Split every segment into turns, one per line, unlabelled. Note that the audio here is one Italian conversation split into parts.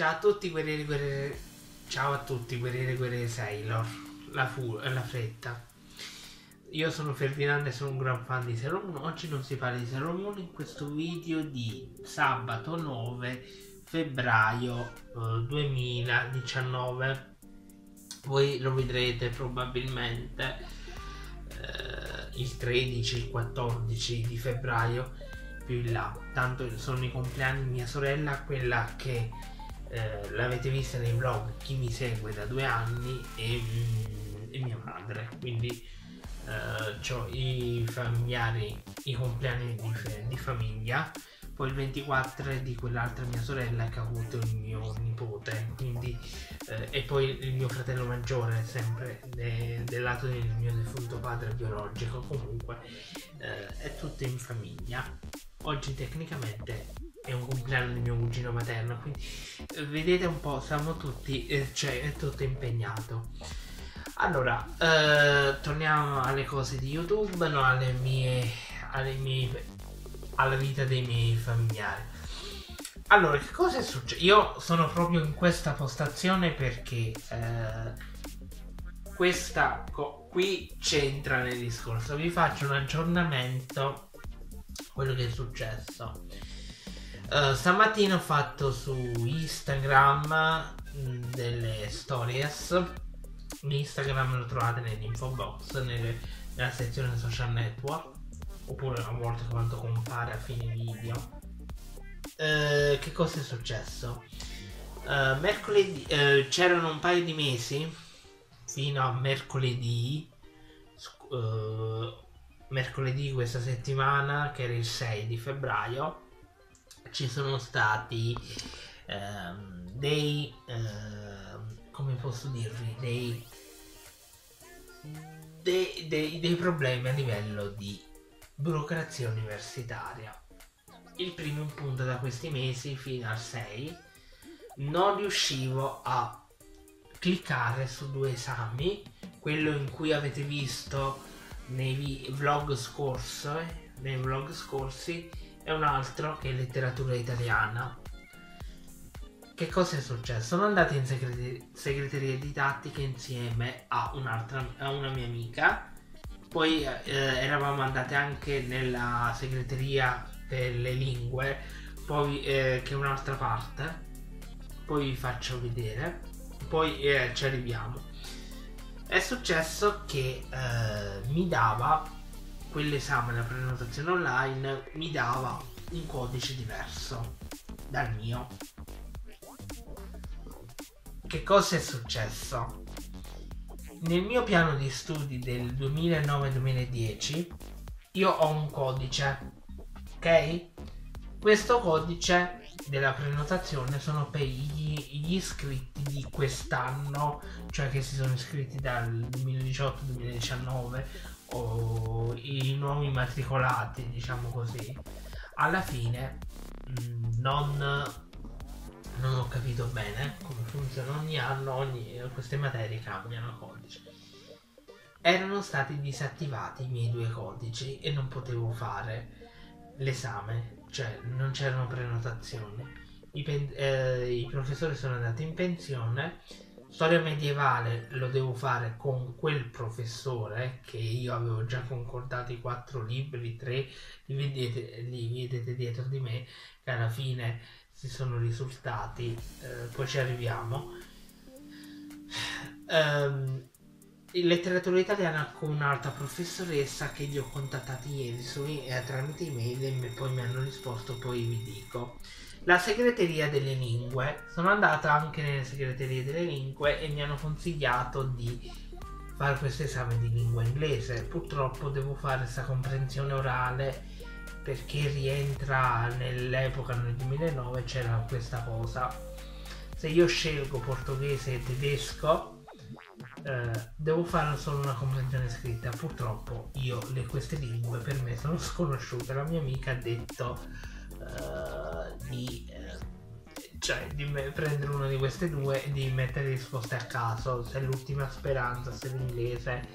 Ciao a tutti guerrieri guerrieri. Ciao a tutti guerrieri guerrieri Sailor. La, fu- la fretta. Io sono Ferdinando e sono un gran fan di Sailor Moon. Oggi non si parla di Sailor Moon in questo video di sabato 9 febbraio eh, 2019. Voi lo vedrete probabilmente eh, il 13, il 14 di febbraio più in là. Tanto sono i compleanni di mia sorella, quella che eh, l'avete vista nei vlog, chi mi segue da due anni e, mm, e mia madre. Quindi eh, ho i familiari, i compleanni di, di, famiglia. Poi il 24 è di quell'altra mia sorella che ha avuto il mio nipote, quindi, eh, e poi il mio fratello maggiore, sempre de, del lato del mio defunto padre biologico. Comunque eh, è tutto in famiglia. Oggi tecnicamente è un compleanno di mio cugino materno, quindi eh, vedete un po', siamo tutti, eh, cioè è tutto impegnato. Allora, eh, torniamo alle cose di YouTube, no, alle mie, alle mie, alla vita dei miei familiari. Allora, che cosa è successo? Io sono proprio in questa postazione perché eh, questa qui c'entra nel discorso. Vi faccio un aggiornamento quello che è successo. Uh, stamattina ho fatto su Instagram mm, delle stories. Instagram lo trovate nell'info box, nelle, nella sezione social network, oppure a volte quando compare a fine video. Uh, che cosa è successo? Uh, mercoledì c'erano un paio di mesi fino a mercoledì. mercoledì questa settimana, che era il 6 di febbraio ci sono stati ehm, dei ehm, come posso dirvi dei, dei, dei, dei problemi a livello di burocrazia universitaria. Il primo punto da questi mesi fino al 6 non riuscivo a cliccare su due esami quello in cui avete visto nei vlog scorsi nei vlog scorsi e un altro che è letteratura italiana. Che cosa è successo? Sono andato in segreti- segreteria didattica insieme a, a una mia amica, poi eh, eravamo andate anche nella segreteria per le lingue, poi eh, che è un'altra parte, poi vi faccio vedere, poi eh, ci arriviamo. È successo che eh, mi dava quell'esame, la prenotazione online, mi dava un codice diverso dal mio. Che cosa è successo? Nel mio piano di studi del 2009-2010 io ho un codice, ok? Questo codice della prenotazione sono per gli, gli iscritti di quest'anno, cioè che si sono iscritti dal 2018-2019 o i nuovi immatricolati, diciamo così, alla fine mh, mm, non, non, ho capito bene come funziona ogni anno, ogni, queste materie cambiano codice. Erano stati disattivati i miei due codici e non potevo fare l'esame, cioè non c'erano prenotazioni. I, pen- eh, I professori sono andati in pensione Storia medievale lo devo fare con quel professore che io avevo già concordato i quattro libri, tre, li vedete, li vedete dietro di me, che alla fine si sono risultati, eh, poi ci arriviamo. Um, in letteratura italiana con un'altra professoressa che gli ho contattati ieri su, eh, tramite email e poi mi hanno risposto, poi vi dico la segreteria delle lingue. Sono andata anche nelle segreterie delle lingue e mi hanno consigliato di fare questo esame di lingua inglese. Purtroppo devo fare questa comprensione orale perché rientra nell'epoca nel 2009 c'era questa cosa. Se io scelgo portoghese e tedesco eh, devo fare solo una comprensione scritta. Purtroppo io le, queste lingue per me sono sconosciute. La mia amica ha detto di, eh, cioè, di prendere una di queste due e di mettere risposte a caso, se l'ultima speranza, se l'inglese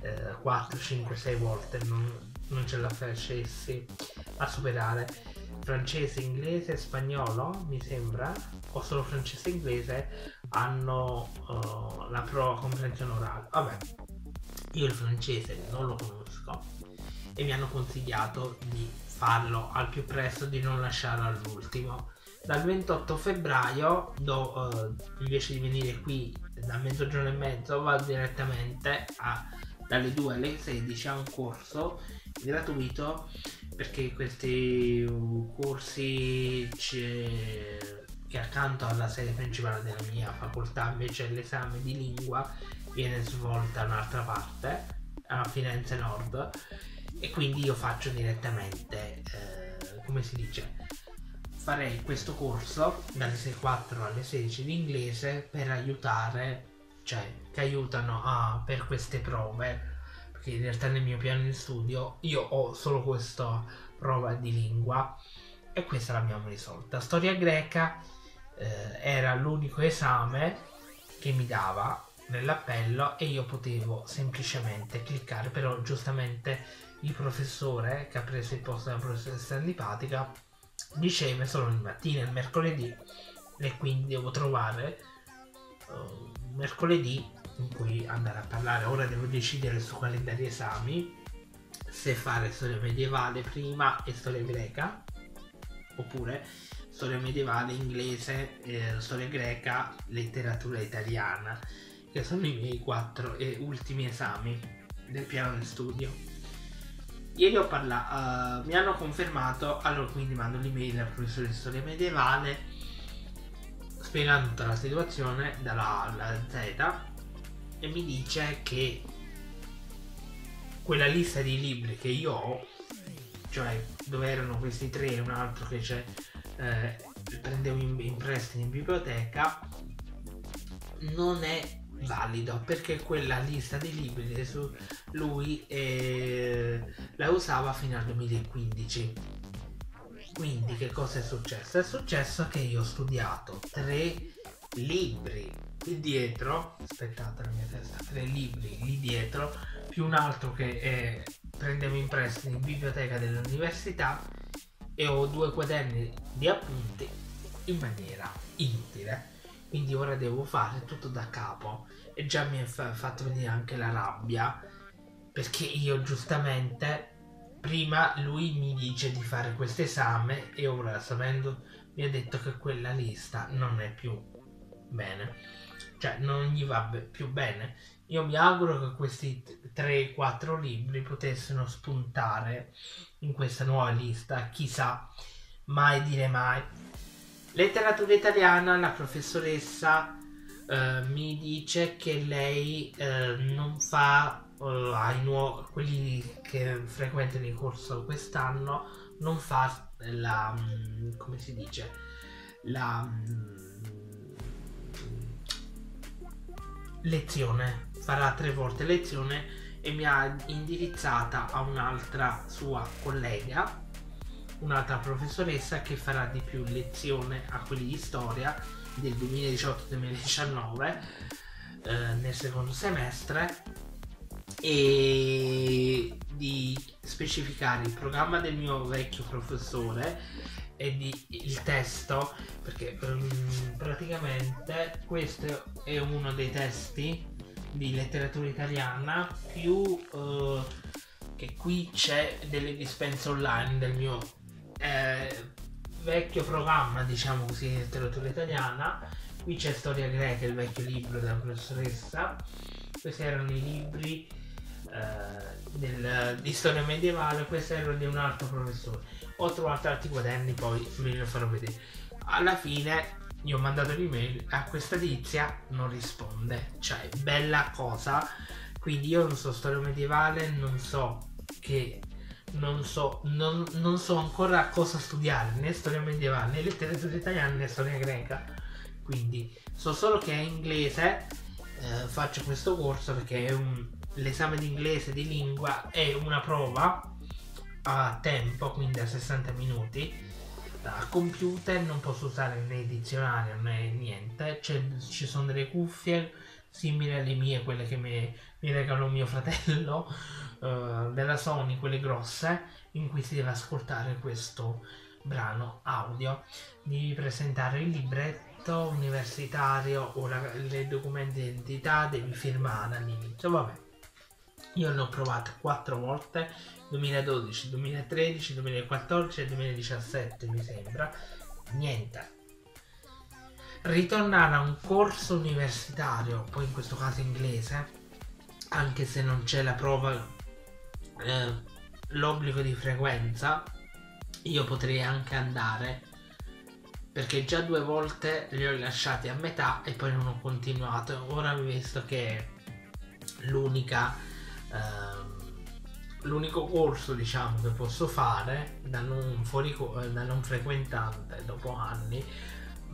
uh, 4, 5, 6 volte non, non ce la facessi a superare. francese, inglese spagnolo, mi sembra, o solo francese e inglese, hanno uh, la prova comprensione orale. Vabbè, io il francese non lo conosco e mi hanno consigliato di farlo al più presto, di non lasciarlo all'ultimo. Dal 28 febbraio, do, uh, invece di venire qui da mezzogiorno e mezzo, vado direttamente a, dalle 2 alle 16 a un corso gratuito perché questi corsi che accanto alla sede principale della mia facoltà invece l'esame di lingua viene svolta da un'altra parte a Firenze Nord e quindi io faccio direttamente eh, come si dice? Farei questo corso dalle 6.4 alle 16 di inglese per aiutare cioè che aiutano a, per queste prove. Perché in realtà nel mio piano di studio io ho solo questa prova di lingua e questa l'abbiamo risolta. Storia greca eh, era l'unico esame che mi dava nell'appello e io potevo semplicemente cliccare però giustamente il professore che ha preso il posto della professoressa antipatica riceve solo il mattino il mercoledì e quindi devo trovare uh, mercoledì in cui andare a parlare. Ora devo decidere su calendario esami se fare storia medievale prima e storia greca oppure storia medievale inglese eh, storia greca letteratura italiana che sono i miei quattro e ultimi esami del piano di studio. Ieri ho parlato, uh, mi hanno confermato, allora quindi mando l'email al professore di storia medievale spiegando tutta la situazione dalla A alla Z e mi dice che quella lista di libri che io ho, cioè dove erano questi tre e un altro che c'è, eh, prendevo in, in prestito in biblioteca, non è valido perché quella lista di libri su lui eh, la usava fino al 2015 quindi che cosa è successo? è successo che io ho studiato tre libri lì dietro aspettate la mia testa tre libri lì dietro più un altro che eh, prendevo in prestito in biblioteca dell'università e ho due quaderni di appunti in maniera inutile quindi ora devo fare tutto da capo. E già mi ha fa- fatto venire anche la rabbia. Perché io giustamente prima lui mi dice di fare questo esame e ora sapendo mi ha detto che quella lista non è più bene. Cioè non gli va più bene. Io mi auguro che questi 3-4 libri potessero spuntare in questa nuova lista. Chissà mai dire mai Letteratura italiana, la professoressa eh, mi dice che lei eh, non fa eh, ai nuovi quelli che frequentano il corso quest'anno non fa la mm, come si dice la mm, lezione farà tre volte lezione e mi ha indirizzata a un'altra sua collega un'altra professoressa che farà di più lezione a quelli di storia del 2018-2019 eh, nel secondo semestre e di specificare il programma del mio vecchio professore e di il testo perché um, praticamente questo è uno dei testi di letteratura italiana più uh, che qui c'è delle dispense online del mio eh, vecchio programma, diciamo così, di letteratura italiana. Qui c'è Storia greca, il vecchio libro della professoressa. Questi erano i libri eh, del, di storia medievale, questi erano di un altro professore. Ho trovato altri quaderni, poi ve li farò vedere. Alla fine gli ho mandato l'email a questa tizia non risponde. Cioè, bella cosa. Quindi io non so storia medievale, non so che non so, non, non, so ancora cosa studiare, né storia medievale, né letteratura italiana, né storia greca. Quindi so solo che è inglese, eh, faccio questo corso perché un, l'esame di inglese di lingua è una prova a tempo, quindi a 60 minuti. A computer non posso usare né dizionario né niente, C'è, ci sono delle cuffie simili alle mie, quelle che mi, mi regalò mio fratello uh, della Sony, quelle grosse, in cui si deve ascoltare questo brano audio, devi presentare il libretto universitario o la, le documenti di identità, devi firmare all'inizio, vabbè. Io ne ho provate quattro volte, 2012, 2013, 2014 e 2017 mi sembra. Niente. Ritornare a un corso universitario, poi in questo caso inglese, anche se non c'è la prova, eh, l'obbligo di frequenza, io potrei anche andare perché già due volte li ho lasciati a metà e poi non ho continuato. Ora visto che l'unica ehm, l'unico corso diciamo che posso fare da non, fuori, da non frequentante dopo anni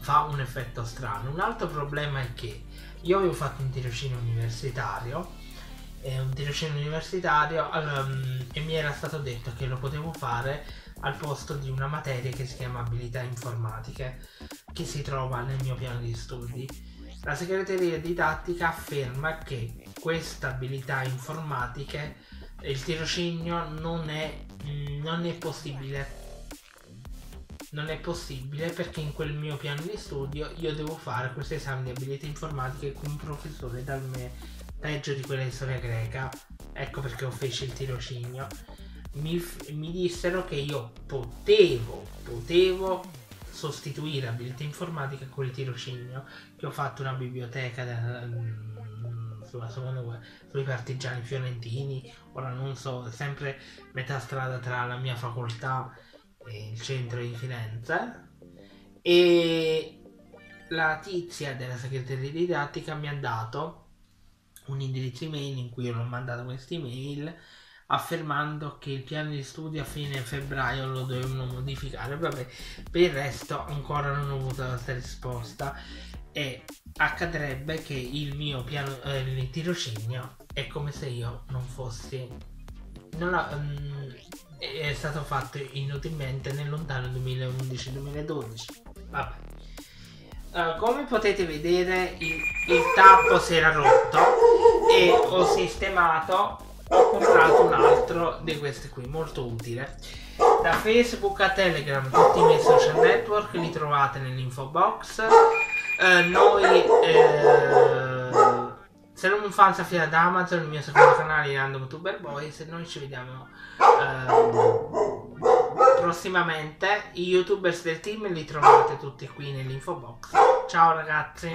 fa un effetto strano. Un altro problema è che io avevo fatto un tirocinio universitario un tirocinio universitario um, e mi era stato detto che lo potevo fare al posto di una materia che si chiama abilità informatiche che si trova nel mio piano di studi. La segreteria didattica afferma che questa abilità informatiche il tirocinio non è, non è possibile non è possibile perché in quel mio piano di studio io devo fare questo esame di abilità informatiche con un professore dal me peggio di quella di storia greca ecco perché ho feci il tirocinio mi, mi dissero che io potevo, potevo sostituire abilità informatica con il tirocinio, che ho fatto una biblioteca da, mm, sulla seconda guerra, sui partigiani fiorentini, ora non so, sempre metà strada tra la mia facoltà il centro di Firenze. E la tizia della segreteria didattica mi ha dato un indirizzo email in cui io l'ho mandato questa email affermando che il piano di studio a fine febbraio lo dovevano modificare. Vabbè, per il resto ancora non ho avuto questa risposta e accadrebbe che il mio piano eh, il tirocinio è come se io non fossi non ha, um, è stato fatto inutilmente nel lontano 2011-2012 vabbè uh, come potete vedere il, il tappo si era rotto e ho sistemato ho comprato un altro di questi qui, molto utile. Da Facebook a Telegram, tutti i miei social network li trovate nell'info box. Eh, noi, eh, se non fan fila da Amazon, il mio secondo canale è Random Tuber Boys. Noi ci vediamo eh, prossimamente. I youtubers del team li trovate tutti qui nell'info box. Ciao ragazzi.